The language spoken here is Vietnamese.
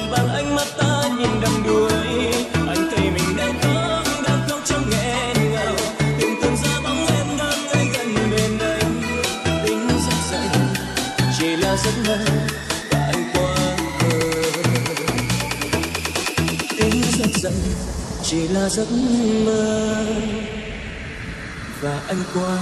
tim đập ánh mắt ta nhìn đắm đuối. Anh thấy mình đang khóc đang khóc trong nghẹn ngào. Tình thương ra bóng em đang ngay gần bên anh. Tính rất dậy chỉ là giấc mơ và anh quá mơ tính rất dậy chỉ là giấc mơ và anh quá